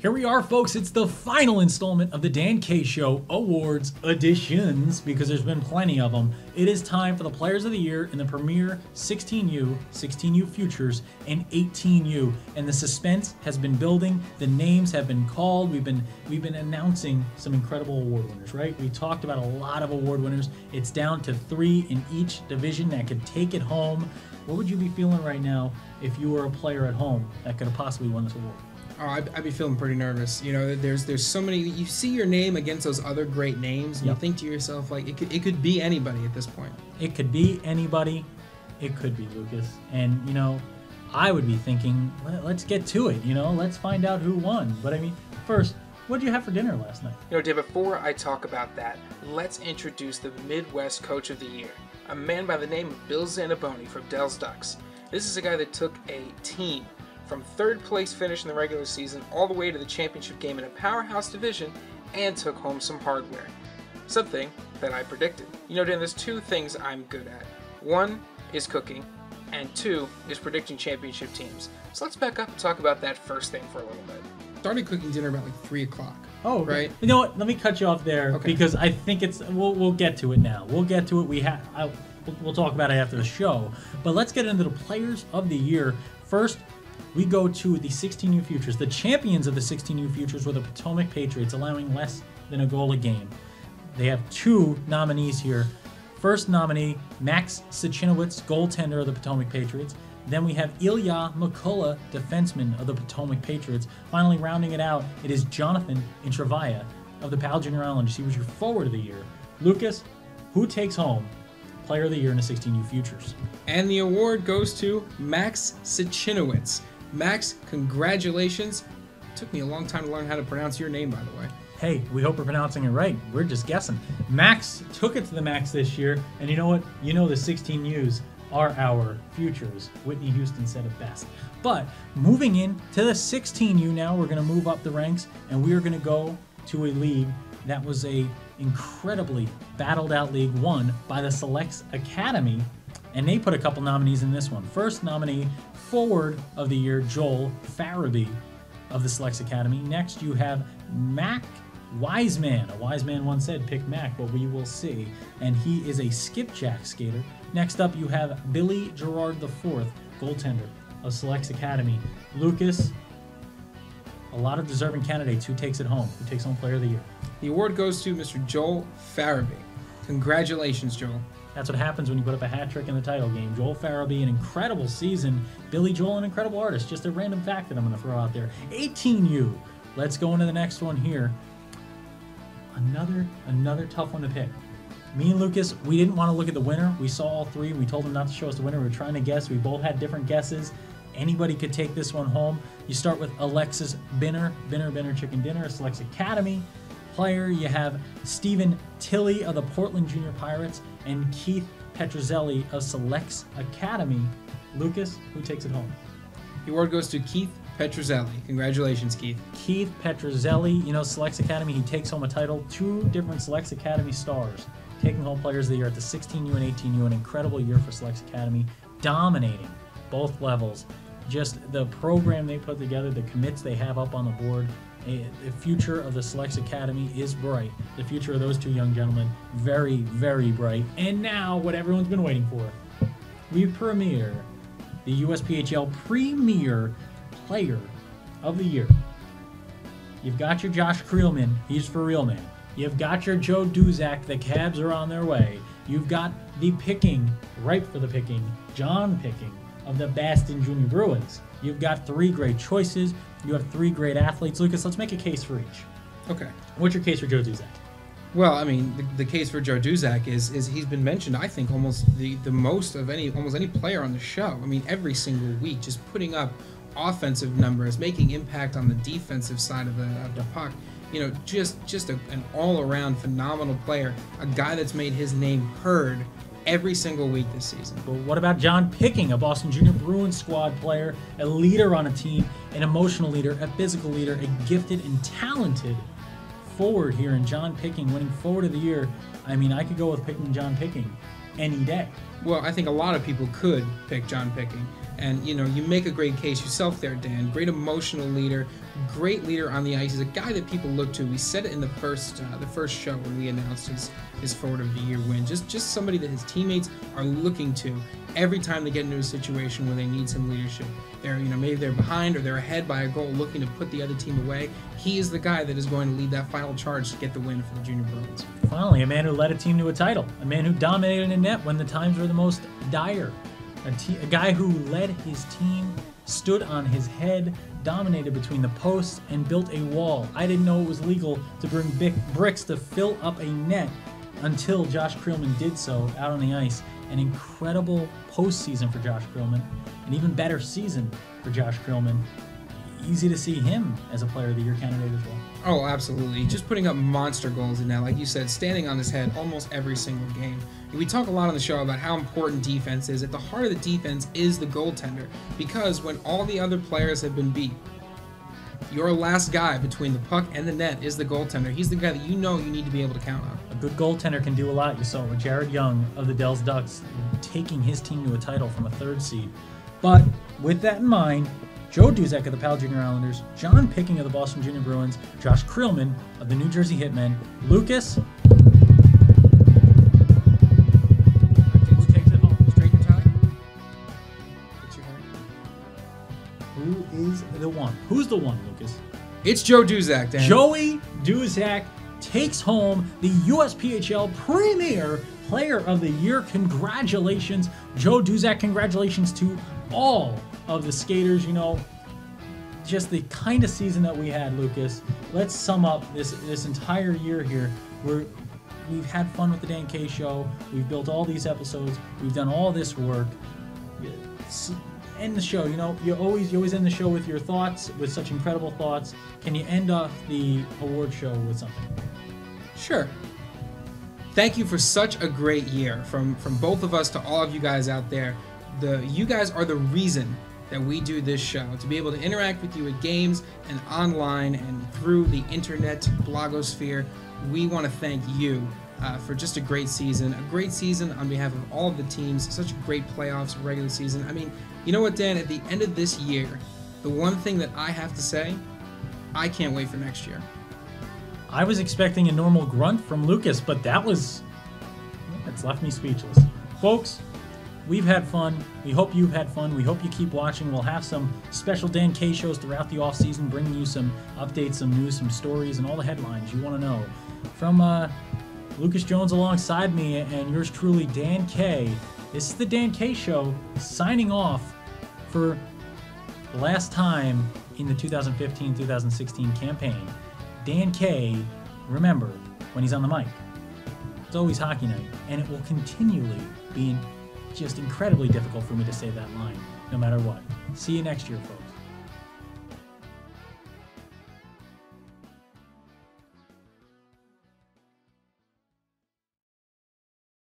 Here we are, folks. It's the final installment of the Dan K Show Awards editions because there's been plenty of them. It is time for the Players of the Year in the Premier 16U, 16U Futures, and 18U. And the suspense has been building. The names have been called. We've been we've been announcing some incredible award winners, right? We talked about a lot of award winners. It's down to three in each division that could take it home. What would you be feeling right now if you were a player at home that could have possibly won this award? Oh, I'd, I'd be feeling pretty nervous. You know, there's there's so many. You see your name against those other great names, and Yep. you think to yourself like it could it could be anybody at this point. It could be anybody. It could be Lucas. And, you know, I would be thinking, "Let- let's get to it, you know, let's find out who won. But I mean, first, what did you have for dinner last night? You know, Dave, before I talk about that, let's introduce the Midwest Coach of the Year, a man by the name of Bill Zaniboni from Dells Ducks. This is a guy that took a team from third place finish in the regular season all the way to the championship game in a powerhouse division and took home some hardware. Something that I predicted. You know, Dan, there's two things I'm good at. One is cooking, and two is predicting championship teams. So let's back up and talk about that first thing for a little bit. Started cooking dinner about like three o'clock. Oh. Right. You know what? Let me cut you off there Okay. because I think it's. We'll, we'll get to it now. We'll get to it. We have. We'll, we'll talk about it after the show. But let's get into the players of the year first. We go to the 16U Futures. The champions of the 16U Futures were the Potomac Patriots, allowing less than a goal a game. They have two nominees here. First nominee, Max Sichinowicz, goaltender of the Potomac Patriots. Then we have Ilya McCullough, defenseman of the Potomac Patriots. Finally, rounding it out, it is Jonathan Intravaya of the Pal Junior Islanders. He was your forward of the year. Lucas, who takes home Player of the Year in the 16U Futures? And the award goes to Max Sichinowicz. Max, congratulations. took me a long time to learn how to pronounce your name, by the way. Hey, we hope we're pronouncing it right. We're just guessing. Max took it to the max this year, and you know what? You know the 16Us are our futures. Whitney Houston said it best. But moving in to the 16U now, we're going to move up the ranks, and we are going to go to a league that was a incredibly battled out league won by the Selects Academy, and they put a couple nominees in this one. First nominee, forward of the year, Joel Farabee of the Selects Academy. Next, you have Mac Wiseman. A wise man once said, pick Mac, but we will see. And he is a skipjack skater. Next up, you have Billy Gerard IV, goaltender of Selects Academy. Lucas, a lot of deserving candidates. Who takes it home? Who takes home Player of the Year? The award goes to Mr. Joel Farabee. Congratulations, Joel. That's what happens when you put up a hat trick in the title game. Joel Farabee, an incredible season. Billy Joel, an incredible artist. Just a random fact that I'm going to throw out there. 18U. Let's go into the next one here. Another another tough one to pick. Me and Lucas, we didn't want to look at the winner. We saw all three. We told him not to show us the winner. We were trying to guess. We both had different guesses. Anybody could take this one home. You start with Alexis Binner, Binner, Binner Chicken Dinner, Selects Academy player. You have Stephen Tilley of the Portland Junior Pirates and Keith Petrozelli of Selects Academy. Lucas, who takes it home? The award goes to Keith Petrozelli. Congratulations, Keith. Keith Petrozelli, you know, Selects Academy, he takes home a title. Two different Selects Academy stars taking home Players of the Year at the 16U and 18U. An incredible year for Selects Academy, dominating both levels. Just the program they put together, the commits they have up on the board. The future of the Selects Academy is bright. The future of those two young gentlemen, very, very bright. And now, what everyone's been waiting for we premiere the USPHL Premier Player of the Year. You've got your Josh Creelman, he's for real, man. You've got your Joe Duszak, the Cabs are on their way. You've got the picking, ripe for the picking, John Picking of the Boston Junior Bruins. You've got three great choices. You have three great athletes. Lucas, let's make a case for each. Okay. What's your case for Joe Duszak? Well, I mean, the, the case for Joe Duszak is is he's been mentioned. I think almost the the most of any almost any player on the show. I mean, every single week, just putting up offensive numbers, making impact on the defensive side of the of the puck. You know, just just a, an all around phenomenal player. A guy that's made his name heard every single week this season. But what about John Picking, a Boston Junior Bruins squad player, a leader on a team, an emotional leader, a physical leader, a gifted and talented forward here in John Picking winning forward of the year. I mean, I could go with picking John Picking any day. Well, I think a lot of people could pick John Picking, And you know, you make a great case yourself there, Dan. Great emotional leader, great leader on the ice. He's a guy that people look to. We said it in the first uh, the first show when we announced his his forward of the year win. Just just somebody that his teammates are looking to every time they get into a situation where they need some leadership. They're you know maybe they're behind or they're ahead by a goal, looking to put the other team away. He is the guy that is going to lead that final charge to get the win for the Junior Bruins. Finally, a man who led a team to a title, a man who dominated in net when the times were the most dire, a, te- a guy who led his team, stood on his head, dominated between the posts, and built a wall. I didn't know it was legal to bring big bricks to fill up a net until Josh Creelman did so out on the ice. An incredible postseason for Josh Creelman, an even better season for Josh Creelman. Easy to see him as a player of the year candidate as well. Oh, absolutely. Just putting up monster goals in that, like you said, standing on his head almost every single game. We talk a lot on the show about how important defense is. At the heart of the defense is the goaltender, because when all the other players have been beat, your last guy between the puck and the net is the goaltender. He's the guy that you know you need to be able to count on. A good goaltender can do a lot. You saw it with Jared Young of the Dells Ducks taking his team to a title from a third seed. But with that in mind, Joe Duszak of the Pal Junior Islanders, John Picking of the Boston Junior Bruins, Josh Creelman of the New Jersey Hitmen, Lucas. Who takes it home? Straight your tie? It's your turn. Who is the one? Who's the one, Lucas? It's Joe Duszak, Dan. Joey Duszak takes home the USPHL Premier Player of the Year. Congratulations, Joe Duszak. Congratulations to all of the skaters. You know, just the kind of season that we had, Lucas. Let's sum up this this entire year here. We're we've had fun with the Dan K show. We've built all these episodes. We've done all this work. S- End the show. You know, you always you always end the show with your thoughts, with such incredible thoughts. Can you end off the award show with something? Sure. Thank you for such a great year from from both of us to all of you guys out there. The you guys are the reason that we do this show to be able to interact with you at games and online and through the internet blogosphere. We want to thank you uh, for just a great season, a great season on behalf of all of the teams. Such great playoffs, regular season. I mean, you know what, Dan? At the end of this year, the one thing that I have to say, I can't wait for next year. I was expecting a normal grunt from Lucas, but that was it's left me speechless. Folks, we've had fun. We hope you've had fun. We hope you keep watching. We'll have some special Dan K shows throughout the off season, bringing you some updates, some news, some stories, and all the headlines you want to know. From uh, Lucas Jones alongside me and yours truly, Dan K. This is the Dan K show signing off for the last time in the 2015-2016 campaign. Dan K, remember, when he's on the mic, it's always hockey night, and it will continually be just incredibly difficult for me to say that line, no matter what. See you next year, folks.